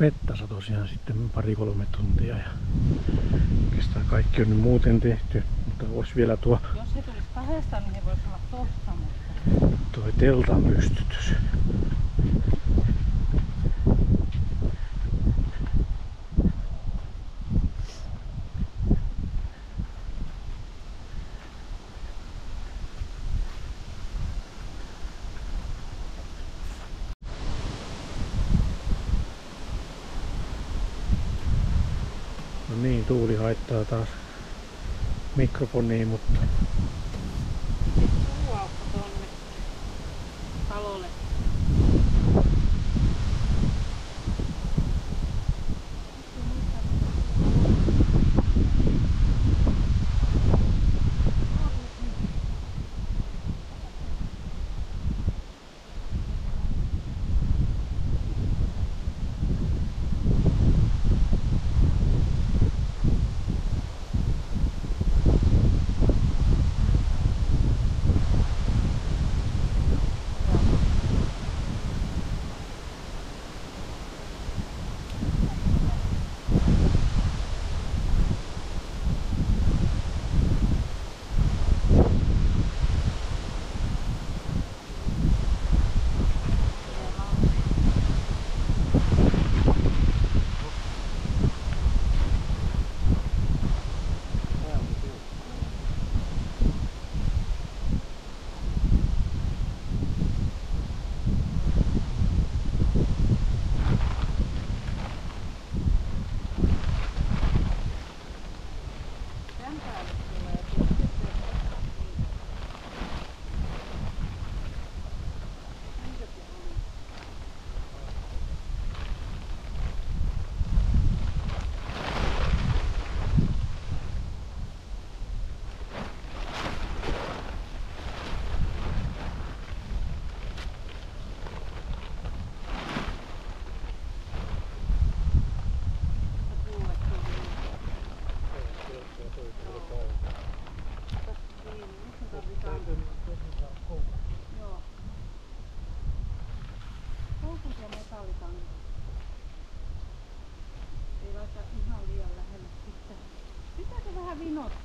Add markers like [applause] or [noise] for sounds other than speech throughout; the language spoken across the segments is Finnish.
vettä tosiaan sitten pari-kolme tuntia ja oikeastaan kaikki on nyt muuten tehty, mutta olisi vielä tuo... Jos he tulisi kahdestaan, niin he voisivat olla tossa, mutta... Tuo teltan pystytys. No niin, haittaa taas mikrofoniin, mutta венок.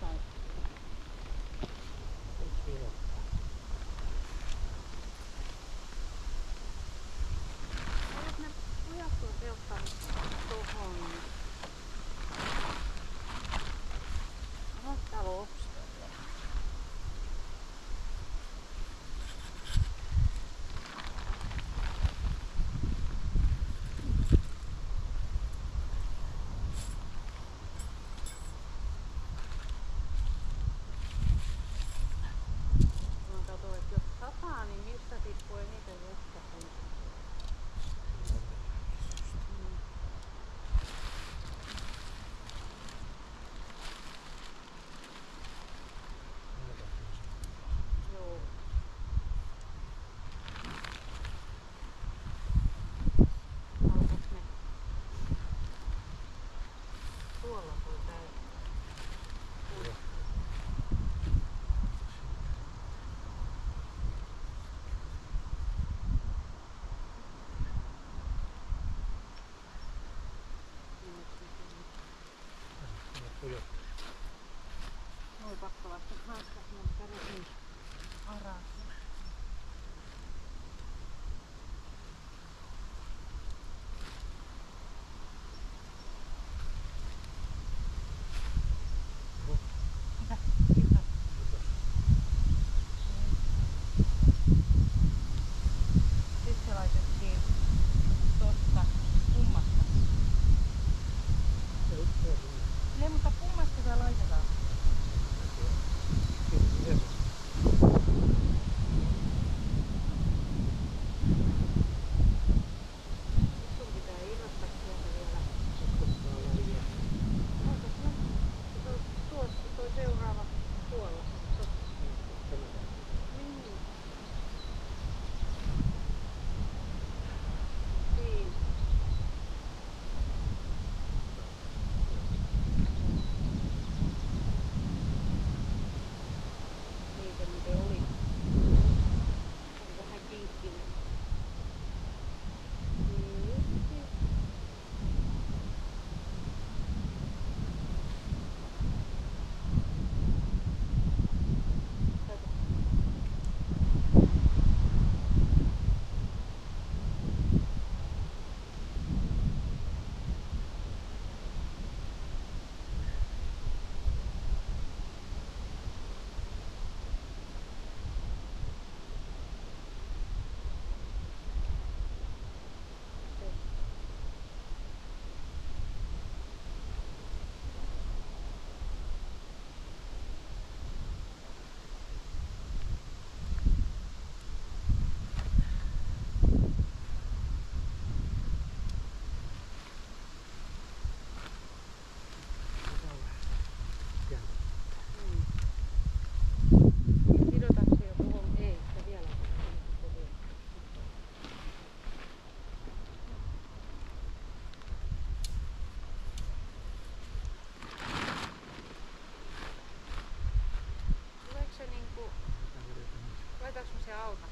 Vetääks Laitetaanko siellä auta?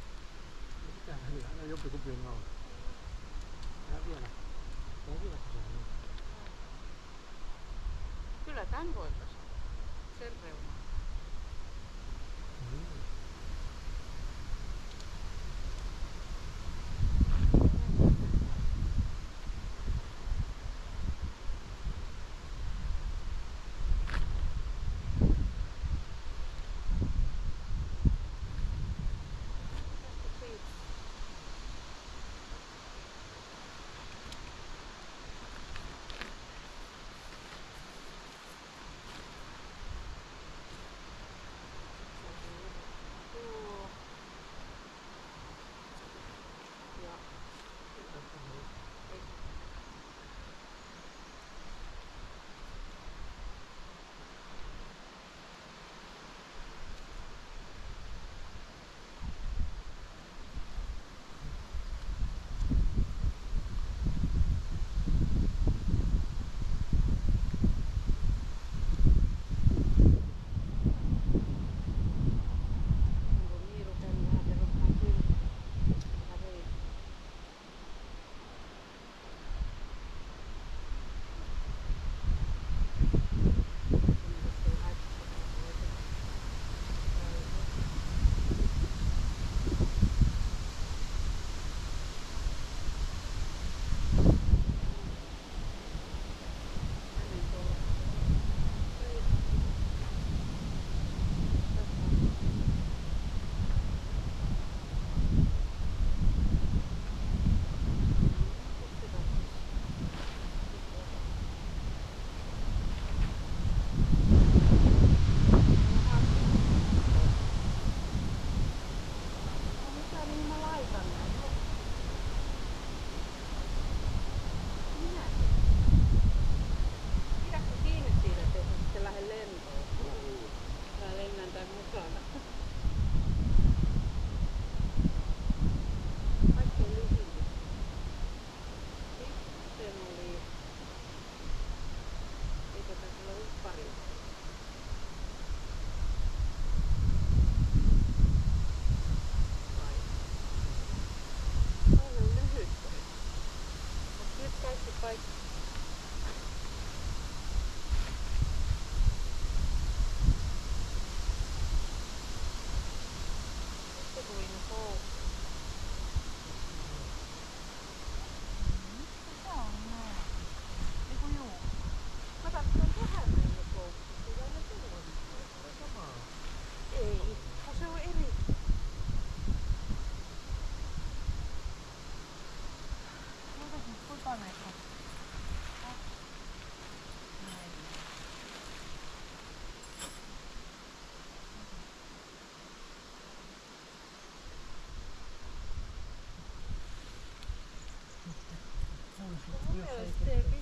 No mitään häviä, aina jompikumpi on auta. Tää vielä. Tää on vielä se on. Kyllä tän voi voitaisiin. Sen reuna. Yes,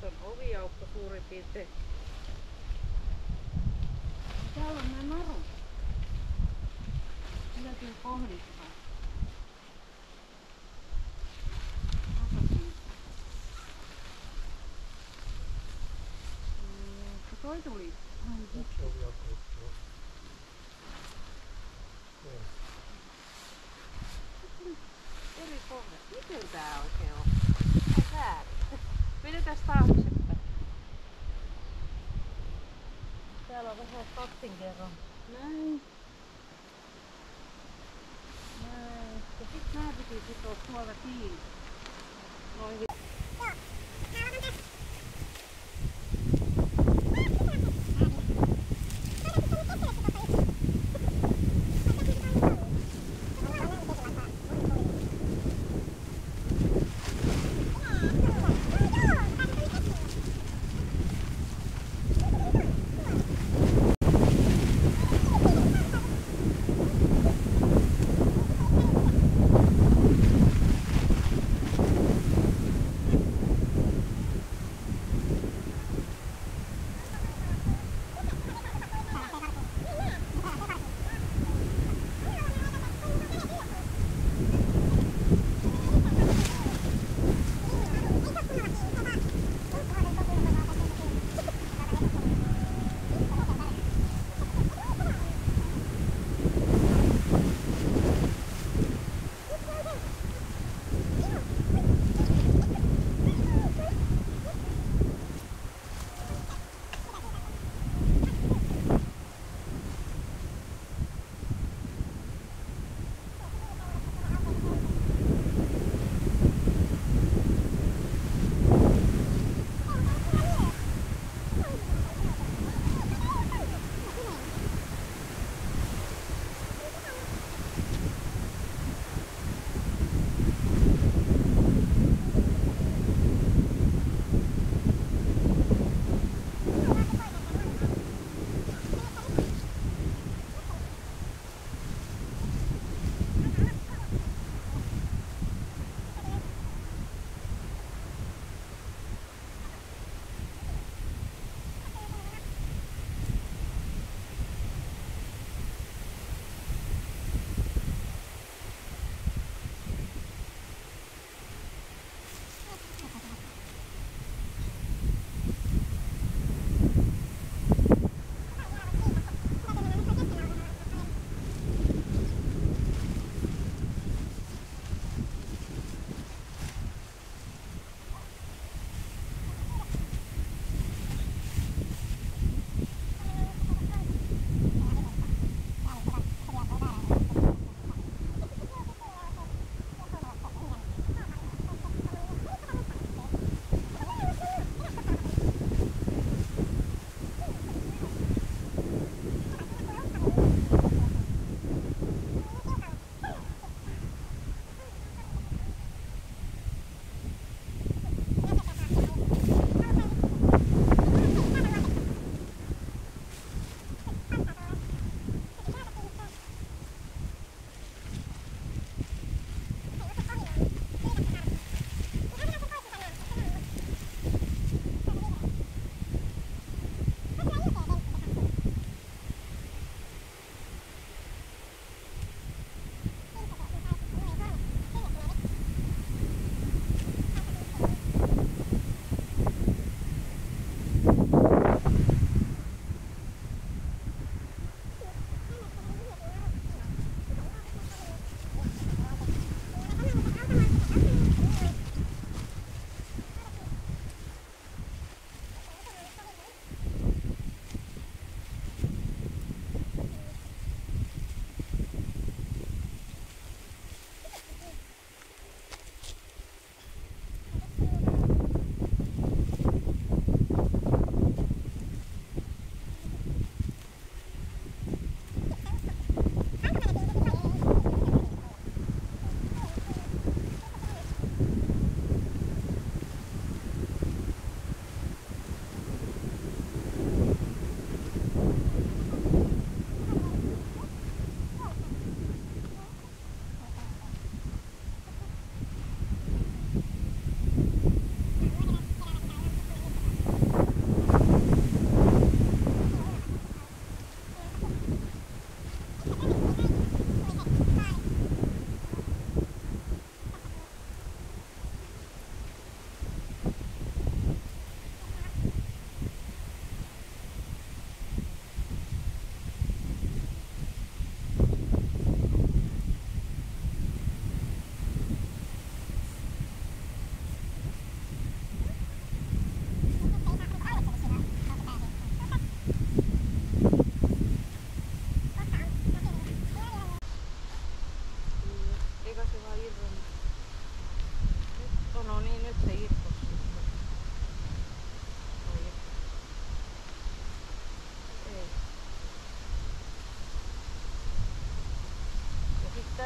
Tässä on oviaukko suurin piirtein. Täällä on nämä narut. Mitä tuli kohdistaa? Toi tuli. Yksi Miten tää oikein on? Mitä Tää väärä. Vedetään taaksepäin. Täällä on vähän kaksin kerran. Näin. Näin. Ja sit nää piti sitoa tuolla kiinni.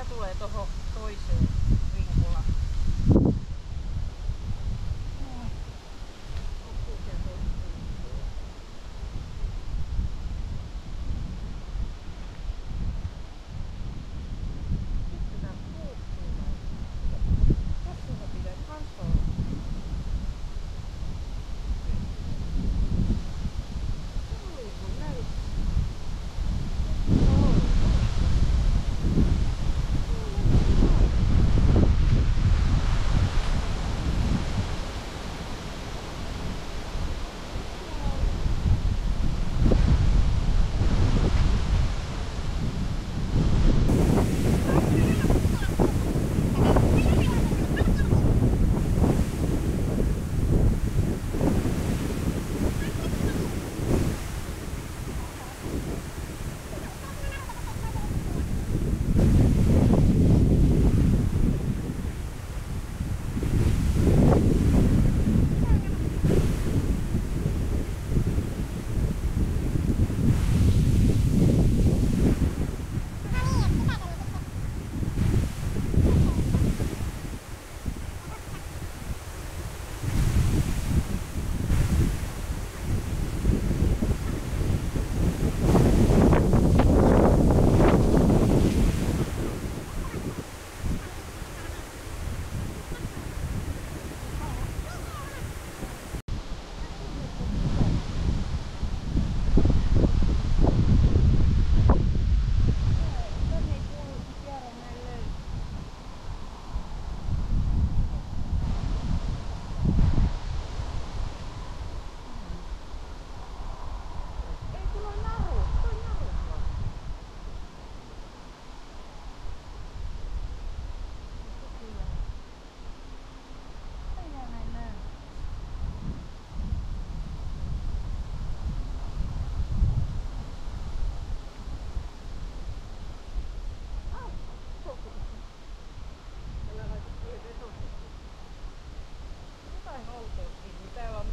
都来坐后坐一起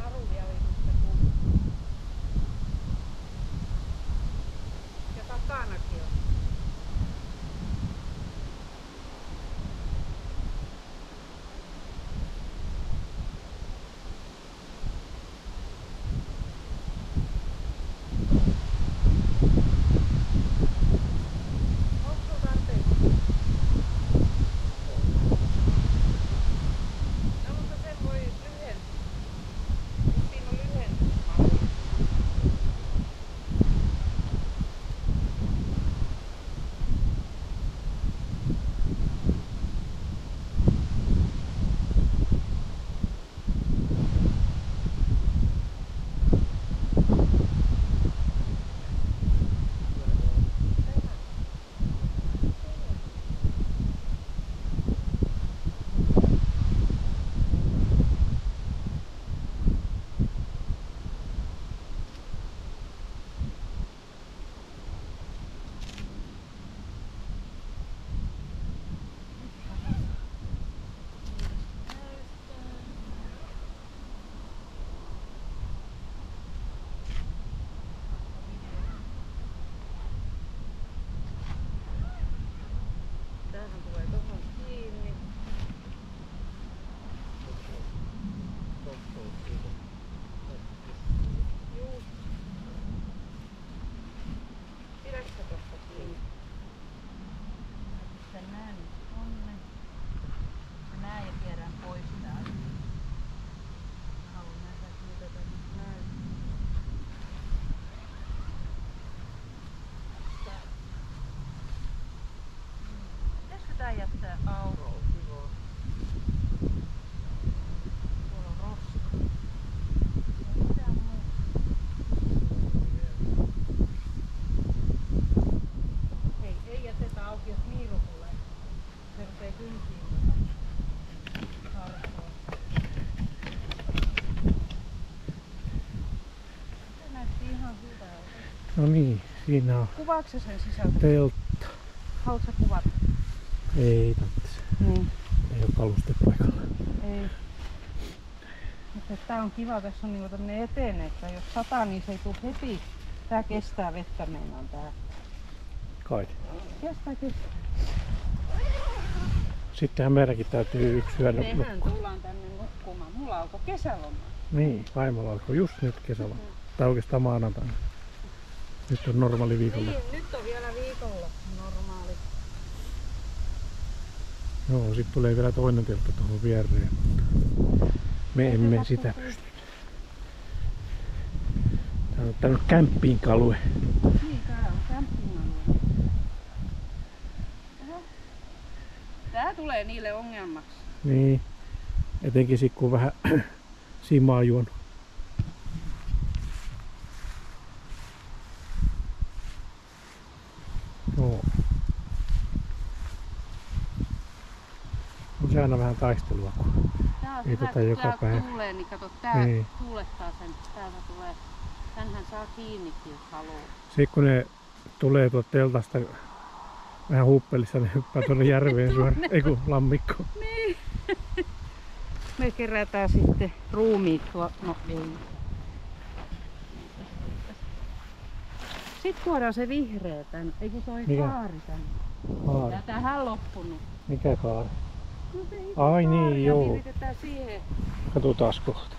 niin täällä No niin, siinä on Kuvaatko sen sisältä? teltta. Haluatko kuvata? Ei tarvitse. Niin. Ei ole kaluste paikalla. Ei. Mutta tää on kiva, tässä on niinku tämmönen eteen, että jos sataa, niin se ei tule heti. Tää kestää vettä meinaan tää. Kai. Kestää, kestää. Sittenhän meidänkin täytyy yksi yö nukkua. Mehän tullaan tänne nukkumaan. Mulla alkoi kesäloma. Niin, vaimolla alkoi just nyt kesällä. Tai oikeastaan maanantaina. Nyt on normaali viikolla. Niin, nyt on vielä viikolla normaali. Joo, sitten tulee vielä toinen teltta tuohon viereen. mutta Me emme sitä pysty. Tää on tämmönen camping-alue. Niin, tää on. Oho. Tää tulee niille ongelmaksi. Niin. Etenkin sit kun vähän [clears throat] simaa juonut. Joo. On se aina vähän taistelua, kun Tää on Ei hyvä, tota kun joka tää päivä. tuulee, niin kato, tää Niin. tuulettaa sen. Täältä tulee. Tänhän saa kiinnikin, jos haluaa. se kun ne tulee tuolta teltasta vähän huppelissa, ne hyppää tuonne järveen suoraan, ei kun lammikkoon. Niin. [laughs] Me kerätään sitten ruumiit tuo, no ei. Sitten tuodaan se vihreä tän, ei kun toi Mikä? kaari tän. Kaari. Ja tähän loppunut. Mikä kaari? No se Ai niin, kaari ja joo. siihen. Katsotaan kohta.